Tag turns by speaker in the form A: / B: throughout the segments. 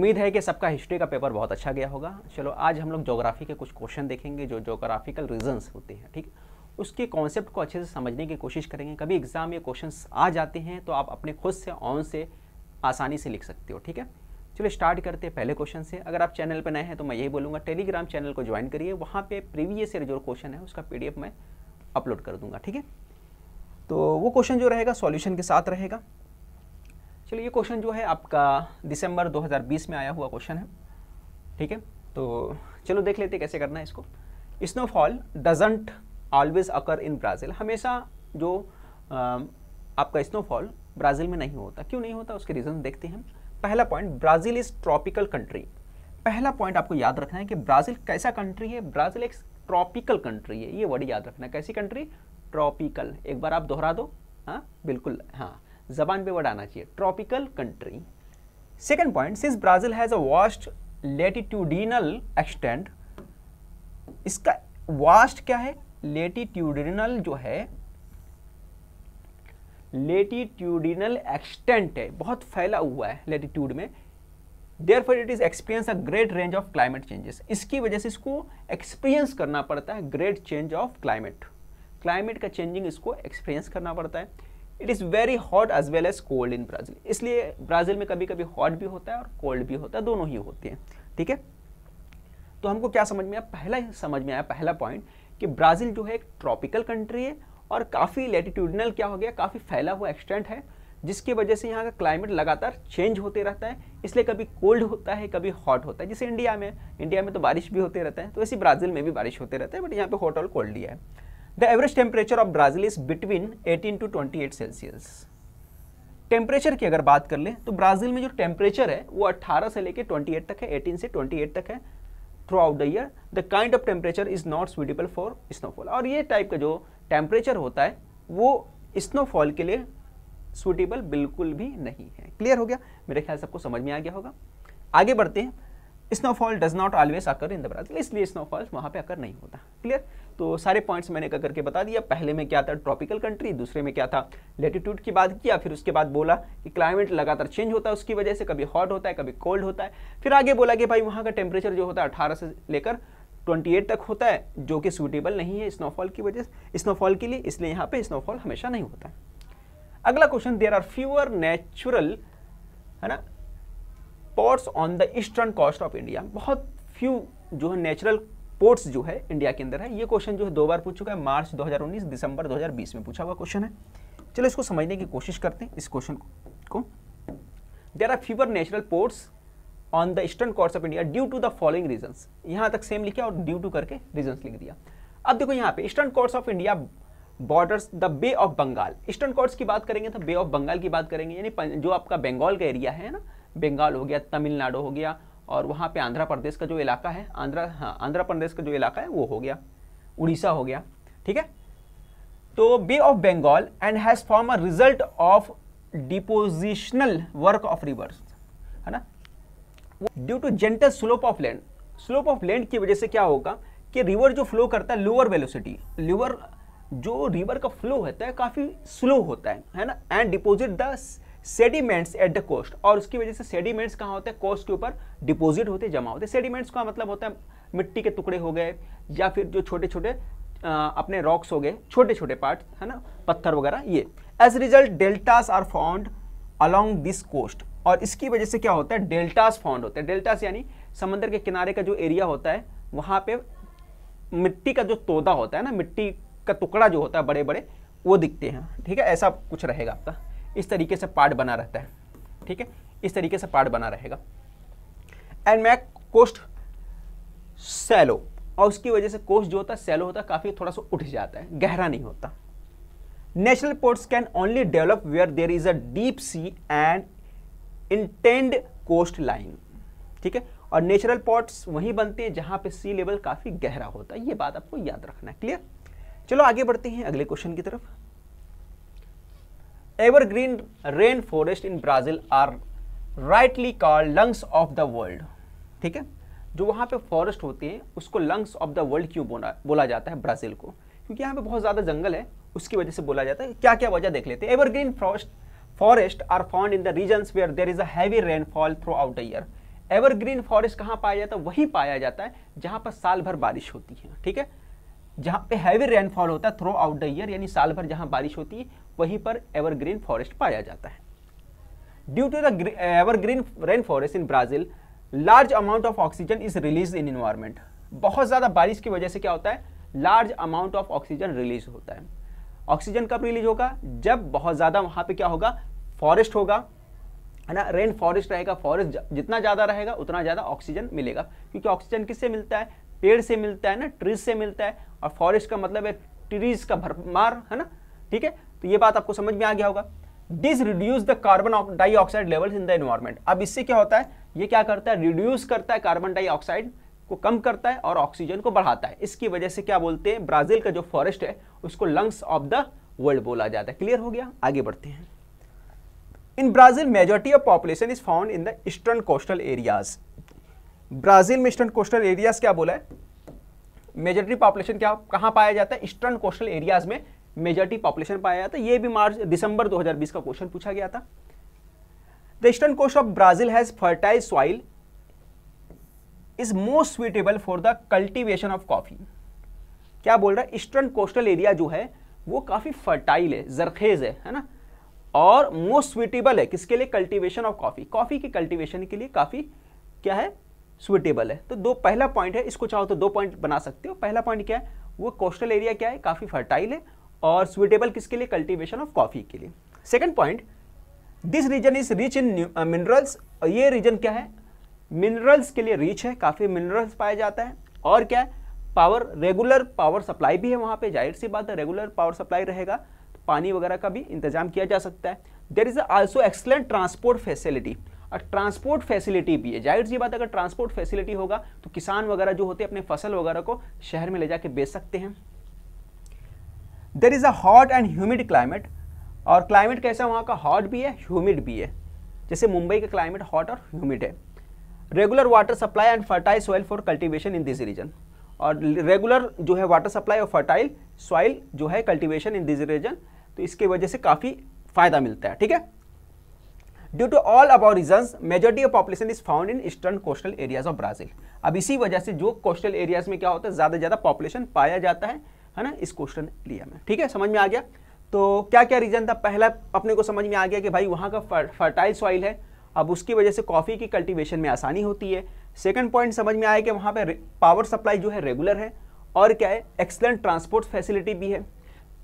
A: उम्मीद है कि सबका हिस्ट्री का पेपर बहुत अच्छा गया होगा। चलो, आज हम लोग जोग्राफी के कुछ क्वेश्चन देखेंगे जो जोग्राफिकल रीजन्स होते हैं, ठीक? उसके कॉन्सेप्ट को अच्छे से समझने की कोशिश करेंगे। कभी एग्ज़ाम ये क्वेश्चन आ जाते हैं तो आप अपने खुद से ऑन से, आसानी से लिख सकते हो, ठीक है? चलिए स्टार्ट करते हैं पहले क्वेश्चन से। अगर आप चैनल पर नए हैं तो मैं यही बोलूँगा टेलीग्राम चैनल को ज्वाइन करिए। वहाँ पे प्रीवियस ईयर जो क्वेश्चन है, उसका पीडीएफ मैं अपलोड कर दूँगा, ठीक है? तो वो क्वेश्चन जो रहेगा सॉल्यूशन के साथ रहेगा। चलिए ये क्वेश्चन जो है आपका दिसंबर 2020 में आया हुआ क्वेश्चन है। ठीक है? तो चलो देख लेते कैसे करना है इसको। Snowfall doesn't always occur in Brazil हमेशा जो आ, आपका स्नोफॉल ब्राज़ील में नहीं होता। क्यों नहीं होता? उसके रीज़न देखते हैं पहला point Brazil is tropical country पहला पॉइंट आपको याद रखना है कि ब्राज़ील कैसा कंट्री है? ब्राज़ील एक ट्रॉपिकल कंट्री है। ये वर्ड याद रखना है। कैसी कंट्री ट्रॉपिकल एक बार आप दोहरा दो। हाँ? बिल्कुल हाँ। जबान पे वर्ड आना चाहिए। Tropical country second point since Brazil has a vast latitudinal extent इसका वास्ट क्या है? लेटिट्यूडिनल जो है लेटिट्यूडिनल एक्सटेंट है। बहुत फैला हुआ है लेटिट्यूड में। Therefore it is experience a great range of climate changes इसकी वजह से इसको एक्सपीरियंस करना पड़ता है great change of climate climate का चेंजिंग इसको एक्सपीरियंस करना पड़ता है। It is very hot as well as cold in Brazil इसलिए ब्राज़ील में कभी कभी हॉट भी होता है और कोल्ड भी होता है, दोनों ही होते हैं, ठीक है? तो हमको क्या समझ में आया? पहला ही समझ में आया, पहला पॉइंट कि ब्राज़ील जो है एक ट्रॉपिकल कंट्री है और काफ़ी लेटिट्यूडनल क्या हो गया? काफ़ी फैला हुआ एक्सटेंट है, जिसकी वजह से यहाँ का क्लाइमेट लगातार चेंज होते रहता है। इसलिए कभी कोल्ड होता है, कभी हॉट होता है। जैसे इंडिया में इंडिया में तो बारिश भी होते रहता है तो ऐसे ब्राज़ील में भी बारिश होते रहता है बट यहाँ पे हॉट और कोल्ड लिया है। The average temperature of Brazil is between 18 to 28 Celsius temperature की अगर बात कर ले तो ब्राज़ील में जो टेम्परेचर है, वो 18 से लेकर 28 तक है 18 से 28 तक है throughout the year the kind of temperature is not suitable for snowfall और ये टाइप का जो टेम्परेचर होता है, वो स्नोफॉल के लिए सुटेबल बिल्कुल भी नहीं है. क्लियर हो गया? मेरे ख्याल सबको समझ में आ गया होगा. आगे बढ़ते हैं. Snowfall does not always occur in the Brazil इसलिए स्नोफॉल वहाँ पे अकर नहीं होता। क्लियर तो सारे पॉइंट्स मैंने कर करके बता दिया। पहले में क्या था? ट्रॉपिकल कंट्री दूसरे में क्या था? लेटीट्यूड की बात किया, फिर उसके बाद बोला कि क्लाइमेट लगातार चेंज होता है, उसकी वजह से कभी हॉट होता है, कभी कोल्ड होता है। फिर आगे बोला कि भाई वहाँ का टेम्परेचर जो होता है, अठारह से लेकर 28 तक होता है, जो कि सूटेबल नहीं है स्नोफॉल की वजह से। स्नोफॉल के लिए, इसलिए यहाँ पे स्नोफॉल हमेशा नहीं होता। है अगला question there are fewer natural है ना? Ports on the eastern coast of India बहुत फ्यू जो है नेचुरल पोर्ट्स जो है इंडिया के अंदर है। ये क्वेश्चन जो है दो बार पूछ चुका है। मार्च 2019 दिसंबर 2020 में पूछा हुआ क्वेश्चन है। चलो इसको समझने की कोशिश करते हैं इस क्वेश्चन को। There are fewer natural ports on the eastern course of India due to the following reason यहाँ तक सेम लिखा और ड्यू टू करके रीजन लिख दिया। अब देखो यहाँ पे eastern course of India borders the Bay of Bengal eastern coasts की बात करेंगे तो बे ऑफ़ बंगाल की बात करेंगे। यानी जो आपका बंगाल का एरिया है ना बंगाल हो गया, तमिलनाडु हो गया और वहाँ पे आंध्र प्रदेश का जो इलाका है, आंध्र हाँ आंध्र प्रदेश का जो इलाका है, वो हो गया, उड़ीसा हो गया, ठीक है? तो Bay of Bengal and has form a result of depositional work of rivers, है ना? Due to gentle slope of land slope of land की वजह से क्या होगा कि रिवर जो फ्लो करता है लोअर वेलोसिटी लिवर जो रिवर का फ्लो होता है, काफ़ी स्लो होता है है ना? And deposit the sediments at the coast. और उसकी वजह से सेडिमेंट्स कहाँ होते हैं? कोस्ट के ऊपर डिपोजिट होते, जमा होते। सेडिमेंट्स का मतलब होता है मिट्टी के टुकड़े हो गए, या फिर जो छोटे छोटे अपने रॉक्स हो गए छोटे छोटे पार्ट है ना? पत्थर वगैरह, ये। As result deltas are found along this coast और इसकी वजह से क्या होता है? डेल्टास फाउंड होते हैं। डेल्टास यानी समंदर के किनारे का जो एरिया होता है, वहाँ पे मिट्टी का जो तोदा होता है ना, मिट्टी का टुकड़ा जो होता है बड़े बड़े वो दिखते हैं। ठीक है? ऐसा कुछ रहेगा आपका। इस तरीके से पार्ट बना रहता है, ठीक है? इस तरीके से पार्ट बना रहेगा। एंड मैक कोस्ट सैलो और उसकी वजह से कोस्ट जो होता है सैलो होता है, काफ़ी थोड़ा सा उठ जाता है, गहरा नहीं होता। National ports can only develop where there is a deep sea and indented coast line ठीक है? और नेचुरल पोर्ट्स वहीं बनते हैं जहाँ पे सी लेवल काफ़ी गहरा होता है। ये बात आपको याद रखना है क्लियर चलो आगे बढ़ते हैं अगले क्वेश्चन की तरफ़। Rain forest in Brazil are rightly called lungs of the world ठीक है? जो वहाँ पे फॉरेस्ट होते हैं, उसको लंग्स ऑफ़ द वर्ल्ड क्यों बोला बोला जाता है ब्राज़ील को? क्योंकि यहाँ पे बहुत ज़्यादा जंगल है, उसकी वजह से बोला जाता है। क्या क्या वजह देख लेते हैं? Evergreen forest forest are found in the region where there is a heavy rainfall throughout the year evergreen forest कहाँ पाया जाता है? वही पाया जाता है, जहाँ पर साल भर बारिश होती है। ठीक है? जहाँ पे हैवी रेनफॉल होता है थ्रो आउट द ईयर यानी साल भर जहाँ बारिश होती है वहीं पर एवरग्रीन फॉरेस्ट पाया जाता है। Due to the evergreen rain forest in Brazil large amount of oxygen is release in environment बहुत ज़्यादा बारिश की वजह से क्या होता है? Large amount of oxygen release होता है। ऑक्सीजन कब रिलीज़ होगा? जब बहुत ज़्यादा वहाँ पे क्या होगा? फॉरेस्ट होगा। है ना? रेन फॉरेस्ट रहेगा फॉरेस्ट जितना ज़्यादा रहेगा, उतना ज़्यादा ऑक्सीजन मिलेगा। क्योंकि ऑक्सीजन किससे मिलता है? पेड़ से मिलता है ना? ट्रीज से मिलता है। और फॉरेस्ट का मतलब है ट्रीज का भरमार, है ना? ठीक है? तो ये बात आपको समझ में आ गया होगा। This reduce the carbon dioxide levels in the environment अब इससे क्या होता है? ये क्या करता है? रिड्यूस करता है कार्बन डाइऑक्साइड को कम करता है और ऑक्सीजन को बढ़ाता है। इसकी वजह से क्या बोलते हैं? ब्राज़ील का जो फॉरेस्ट है, उसको लंग्स ऑफ़ द वर्ल्ड बोला जाता है। क्लियर हो गया? आगे बढ़ते हैं। In Brazil majority of population is found in the eastern coastal areas Brazil में ईस्टर्न कोस्टल एरियाज़ क्या बोला है? मेजोरिटी पॉपुलेशन क्या कहाँ पाया जाता है? ईस्टर्न कोस्टल एरियाज़ में मेजोरिटी पॉपुलेशन पाया जाता है। ये भी मार्च, दिसंबर 2020 का क्वेश्चन पूछा गया था। The eastern coast of Brazil has fertile soil, is most suitable for the cultivation of coffee. क्या बोल रहा है? ईस्टर्न कोस्टल एरिया जो है, वो काफ़ी फर्टाइल है, जरखेज है है ना? और मोस्ट सुइटेबल है, किसके लिए? Cultivation of coffee. कॉफ़ी की कल्टीवेशन के लिए काफ़ी क्या है? सुइटेबल है। तो दो, पहला पॉइंट है, इसको चाहो तो दो पॉइंट बना सकते हो। पहला पॉइंट क्या है? वो कोस्टल एरिया क्या है? काफ़ी फर्टाइल है। और सुइटेबल किसके लिए? कल्टीवेशन ऑफ़ कॉफ़ी के लिए। Second point this region is rich in minerals ये रीजन क्या है? मिनरल्स के लिए रिच है, काफ़ी मिनरल्स पाया जाता है। और क्या है? पावर रेगुलर पावर सप्लाई भी है वहाँ पे। ज़ाहिर सी बात है रेगुलर पावर सप्लाई रहेगा तो पानी वगैरह का भी इंतज़ाम किया जा सकता है। There is also excellent transport facility और ट्रांसपोर्ट फैसिलिटी भी है। ज़ाहिर सी बात अगर ट्रांसपोर्ट फैसिलिटी होगा तो किसान वगैरह जो होते हैं, अपने फ़सल वगैरह को शहर में ले जाके बेच सकते हैं। There is a hot and humid climate और क्लाइमेट कैसा है? वहाँ का हॉट भी है ह्यूमिड भी है। जैसे मुंबई का क्लाइमेट हॉट और ह्यूमिड है। Regular water supply and fertile soil for cultivation in this region और रेगुलर जो है वाटर सप्लाई और फर्टाइल सॉइल जो है कल्टिवेशन इन दिस रीजन तो इसके वजह से काफ़ी फ़ायदा मिलता है, ठीक है? Due to all about region majority of population is found in eastern coastal areas of Brazil अब इसी वजह से जो कोस्टल एरियाज़ में क्या होता है? ज़्यादा से ज़्यादा पॉपुलेशन पाया जाता है। है ना, इस क्वेश्चन लिया मैं। ठीक है, समझ में आ गया? तो क्या क्या रीजन था? पहला, अपने को समझ में आ गया कि भाई वहाँ का फर्टाइल सॉइल है, अब उसकी वजह से कॉफ़ी की कल्टीवेशन में आसानी होती है। सेकंड पॉइंट समझ में आया कि वहाँ पे पावर सप्लाई जो है रेगुलर है, और क्या है एक्सलेंट ट्रांसपोर्ट फैसिलिटी भी है।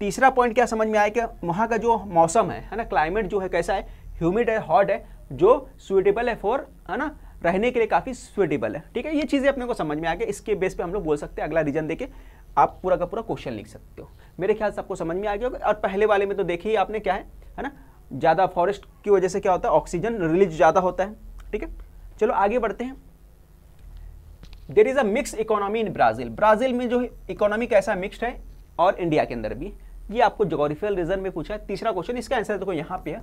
A: तीसरा पॉइंट क्या समझ में आया कि वहाँ का जो मौसम है है ना क्लाइमेट जो है कैसा है ह्यूमिड है हॉट है, जो सुइटेबल है फॉर है ना, रहने के लिए काफ़ी सुइटेबल है। ठीक है, ये चीज़ें अपने को समझ में आ गया। इसके बेस पे हम लोग बोल सकते हैं, अगला रीजन देके। आप पूरा का पूरा क्वेश्चन लिख सकते हो। मेरे ख्याल से आपको समझ में आ गया होगा। और पहले वाले में तो देखिए आपने क्या है है ना? ज़्यादा फॉरेस्ट की वजह से क्या होता है ऑक्सीजन रिलीज़ ज़्यादा होता है, ठीक है? चलो आगे बढ़ते हैं। There is a mix economy in Brazil Brazil में जो इकोनॉमी कैसा मिक्सड है, और इंडिया के अंदर भी। ये आपको जोग्राफिकल रीजन में पूछा है। तीसरा क्वेश्चन इसका आंसर देखो यहाँ पे है।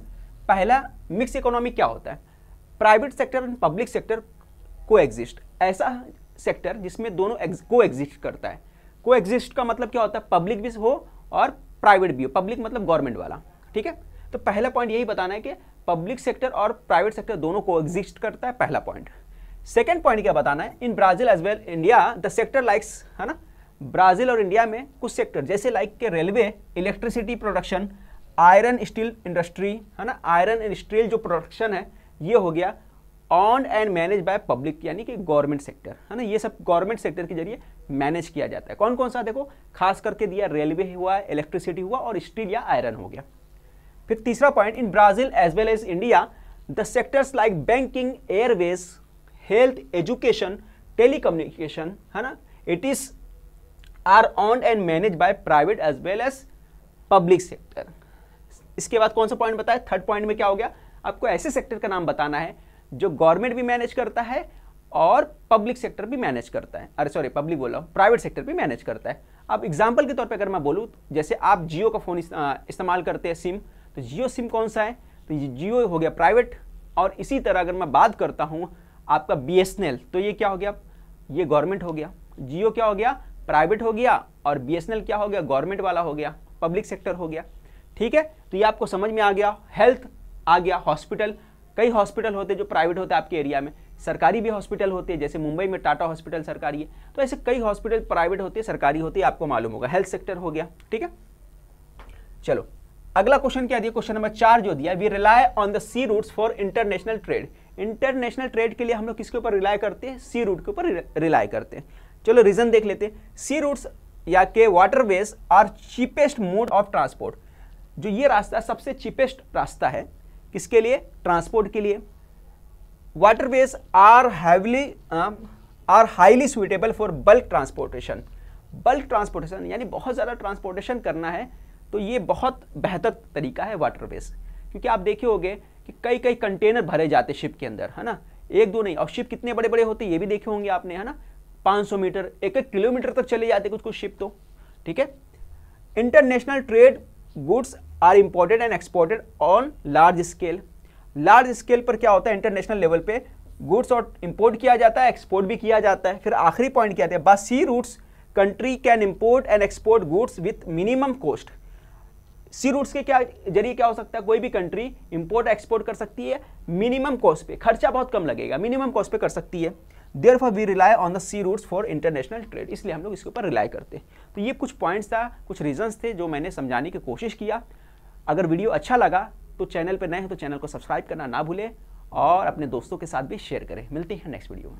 A: पहला मिक्स इकोनॉमी क्या होता है? Private sector and public sector coexist ऐसा सेक्टर जिसमें दोनों को एग्जिस्ट करता है। को एग्जिस्ट का मतलब क्या होता है? पब्लिक भी हो और प्राइवेट भी हो। पब्लिक मतलब गवर्नमेंट वाला, ठीक है? तो पहला पॉइंट यही बताना है कि पब्लिक सेक्टर और प्राइवेट सेक्टर दोनों को एग्जिस्ट करता है, पहला पॉइंट सेकेंड पॉइंट क्या बताना है? In Brazil as well India the sector likes है ना? ब्राज़ील और इंडिया में कुछ सेक्टर जैसे लाइक के railway electricity production iron steel industry है ना? आयरन एंड स्टील जो प्रोडक्शन है, ये हो गया। Own and manage by public यानी कि गवर्नमेंट सेक्टर है ना? ये सब गवर्नमेंट सेक्टर के ज़रिए मैनेज किया जाता है। कौन कौन सा? देखो, खास करके दिया रेलवे हुआ इलेक्ट्रिसिटी हुआ और स्टील या आयरन हो गया। फिर तीसरा point in Brazil as well as India the sectors like banking airways health education telecommunication है ना? It is are own and manage by private as well as public sector इसके बाद कौन सा पॉइंट बताया? थर्ड पॉइंट में क्या हो गया? आपको ऐसे सेक्टर का नाम बताना है जो गवर्नमेंट भी मैनेज करता है और पब्लिक सेक्टर भी मैनेज करता है। अरे सॉरी पब्लिक बोला प्राइवेट सेक्टर भी मैनेज करता है। अब एग्ज़ाम्पल के तौर पर अगर मैं बोलूँ, जैसे आप जियो का फ़ोन इस्तेमाल करते हैं सिम तो जियो सिम कौन सा है? तो ये जियो हो गया प्राइवेट और इसी तरह अगर मैं बात करता हूँ, आपका BSNL तो ये क्या हो गया? ये गवर्नमेंट हो गया। जियो क्या हो गया? प्राइवेट हो गया। और BSNL क्या हो गया? गवर्नमेंट वाला हो गया। पब्लिक सेक्टर हो गया। ठीक है? तो ये आपको समझ में आ गया। हेल्थ आ गया। हॉस्पिटल कई हॉस्पिटल होते जो प्राइवेट होते आपके एरिया में। सरकारी भी हॉस्पिटल होते हैं, जैसे मुंबई में टाटा हॉस्पिटल सरकारी है। तो ऐसे कई हॉस्पिटल प्राइवेट होते हैं, सरकारी होते हैं, आपको मालूम होगा। हेल्थ सेक्टर हो गया, ठीक है? चलो, अगला क्वेश्चन क्या दिया? क्वेश्चन नंबर चार जो दिया we rely on the sea routes for international trade international trade के लिए हम लोग किसके ऊपर रिलाई करते हैं? सी रूट के ऊपर रिलाय करते हैं। चलो रीजन देख लेते हैं। सी रूट्स या के waterways are cheapest mode of transport जो ये रास्ता सबसे चीपेस्ट रास्ता है किसके लिए? ट्रांसपोर्ट के लिए। Waterways are heavily are highly suitable for bulk transportation bulk transportation यानी बहुत ज़्यादा ट्रांसपोर्टेशन करना है तो ये बहुत बेहतर तरीका है वाटरवेज क्योंकि आप देखे होंगे कि कई कई कंटेनर भरे जाते शिप के अंदर, है ना? एक, दो नहीं, और शिप कितने बड़े बड़े होते ये भी देखे होंगे आपने, है ना? 500 मीटर एक एक किलोमीटर तक चले जाते कुछ कुछ शिप तो ठीक है? International trade goods are imported and exported on large scale large scale पर क्या होता है? इंटरनेशनल लेवल पे गुड्स और इंपोर्ट किया जाता है एक्सपोर्ट भी किया जाता है। फिर आखिरी पॉइंट क्या आता है? Sea routes country can import and export goods with minimum cost sea routes के क्या ज़रिए क्या हो सकता है? कोई भी कंट्री इंपोर्ट एक्सपोर्ट कर सकती है मिनिमम कॉस्ट पे। खर्चा बहुत कम लगेगा मिनिमम कॉस्ट पे कर सकती है। Therefore we rely on the sea routes for international trade इसलिए हम लोग इसके ऊपर रिलाई करते हैं। तो ये कुछ पॉइंट्स था, कुछ रीजंस थे जो मैंने समझाने की कोशिश किया। अगर वीडियो अच्छा लगा तो चैनल पर नए हैं तो चैनल को सब्सक्राइब करना ना भूलें और अपने दोस्तों के साथ भी शेयर करें। मिलते हैं नेक्स्ट वीडियो में।